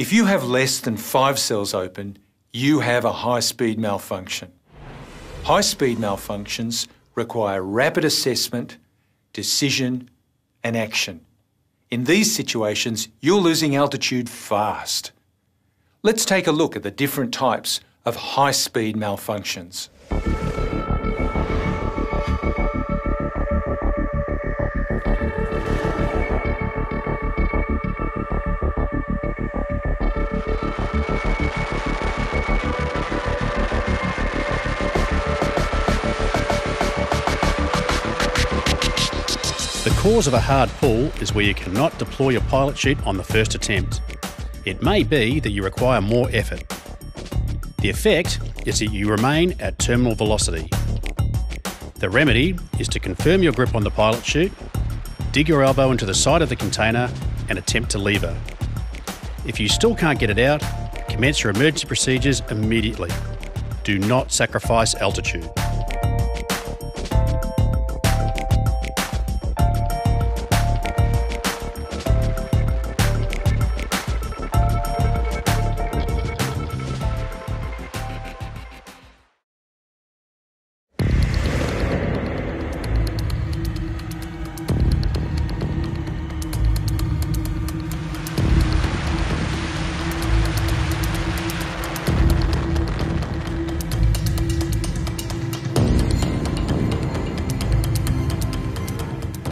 If you have less than five cells open, you have a high-speed malfunction. High-speed malfunctions require rapid assessment, decision and action. In these situations, you're losing altitude fast. Let's take a look at the different types of high-speed malfunctions. The cause of a hard pull is where you cannot deploy your pilot chute on the first attempt. It may be that you require more effort. The effect is that you remain at terminal velocity. The remedy is to confirm your grip on the pilot chute, dig your elbow into the side of the container and attempt to lever. If you still can't get it out, commence your emergency procedures immediately. Do not sacrifice altitude.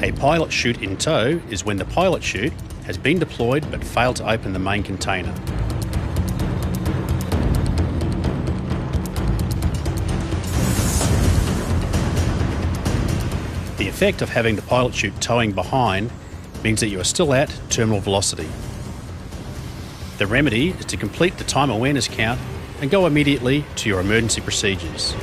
A pilot chute in tow is when the pilot chute has been deployed but failed to open the main container. The effect of having the pilot chute towing behind means that you are still at terminal velocity. The remedy is to complete the time awareness count and go immediately to your emergency procedures.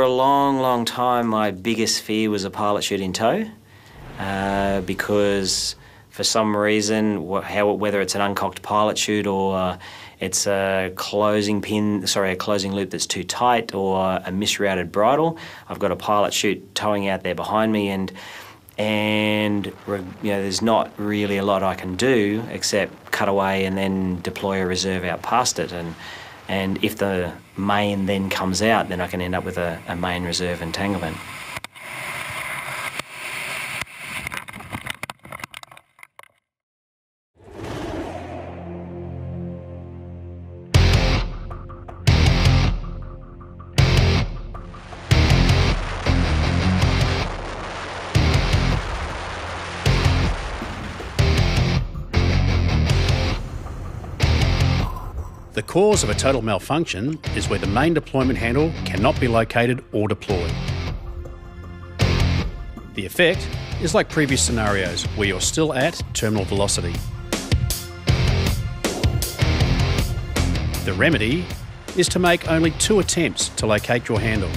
For a long, long time, my biggest fear was a pilot chute in tow uh, because for some reason, how, whether it's an uncocked pilot chute or uh, it's a closing pin, sorry, a closing loop that's too tight or a misrouted bridle, I've got a pilot chute towing out there behind me and and you know there's not really a lot I can do except cut away and then deploy a reserve out past it. And and if the main then comes out then I can end up with a, a main reserve entanglement. The cause of a total malfunction is where the main deployment handle cannot be located or deployed. The effect is like previous scenarios where you're still at terminal velocity. The remedy is to make only two attempts to locate your handle.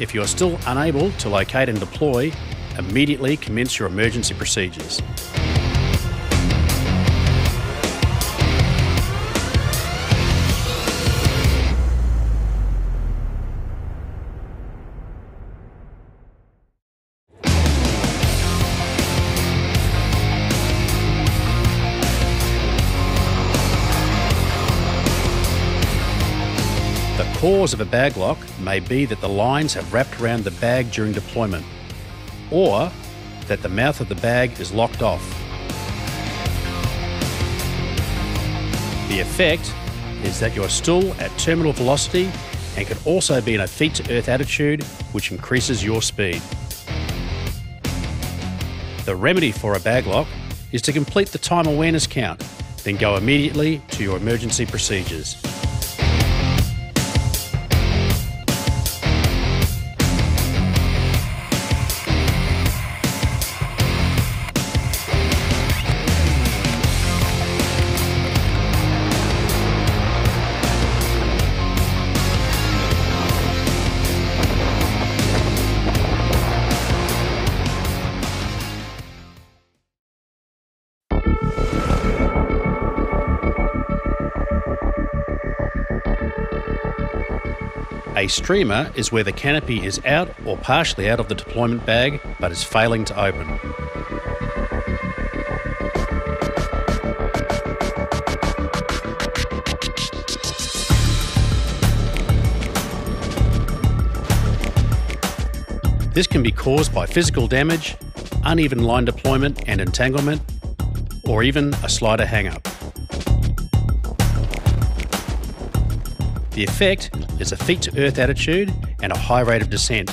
If you're still unable to locate and deploy, immediately commence your emergency procedures. Cause of a bag lock may be that the lines have wrapped around the bag during deployment, or that the mouth of the bag is locked off. The effect is that you're still at terminal velocity and could also be in a feet to earth attitude, which increases your speed. The remedy for a bag lock is to complete the time awareness count, then go immediately to your emergency procedures. A streamer is where the canopy is out or partially out of the deployment bag but is failing to open. This can be caused by physical damage, uneven line deployment and entanglement, or even a slider hang-up. The effect is a feet to earth attitude and a high rate of descent.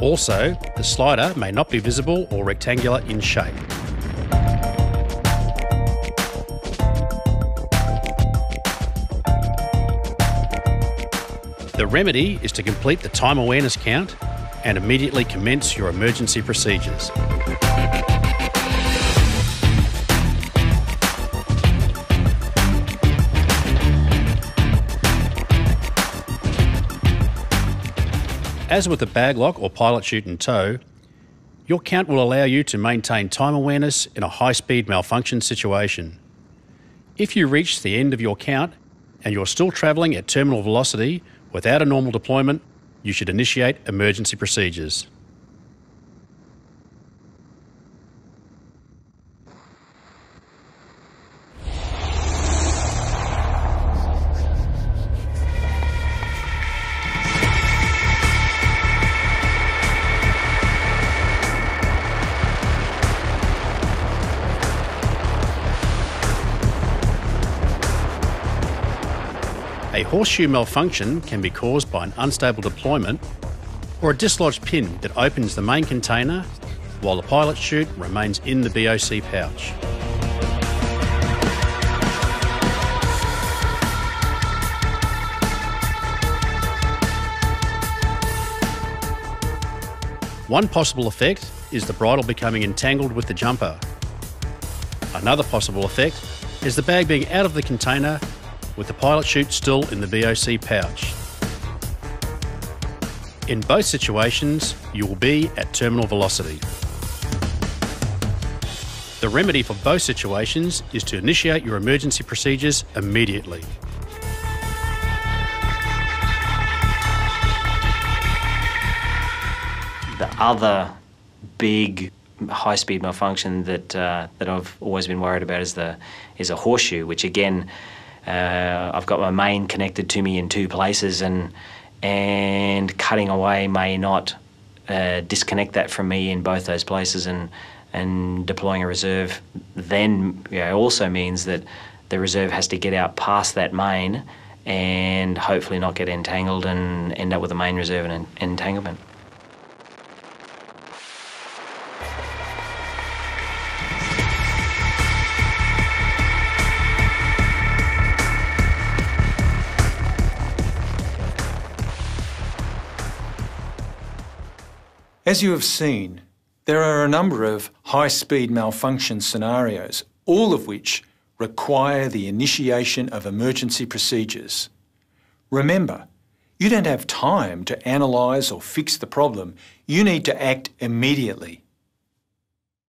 Also, the slider may not be visible or rectangular in shape. The remedy is to complete the time awareness count and immediately commence your emergency procedures. As with a bag lock or pilot chute in tow, your count will allow you to maintain time awareness in a high speed malfunction situation. If you reach the end of your count and you're still travelling at terminal velocity without a normal deployment, you should initiate emergency procedures. A horseshoe malfunction can be caused by an unstable deployment or a dislodged pin that opens the main container while the pilot chute remains in the BOC pouch. One possible effect is the bridle becoming entangled with the jumper. Another possible effect is the bag being out of the container with the pilot chute still in the BOC pouch. In both situations, you will be at terminal velocity. The remedy for both situations is to initiate your emergency procedures immediately. The other big high speed malfunction that uh, that I've always been worried about is the is a horseshoe, which again uh, I've got my main connected to me in two places, and and cutting away may not uh, disconnect that from me in both those places, and and deploying a reserve then you know, also means that the reserve has to get out past that main and hopefully not get entangled and end up with a main reserve and entanglement. As you have seen, there are a number of high-speed malfunction scenarios, all of which require the initiation of emergency procedures. Remember, you don't have time to analyse or fix the problem. You need to act immediately.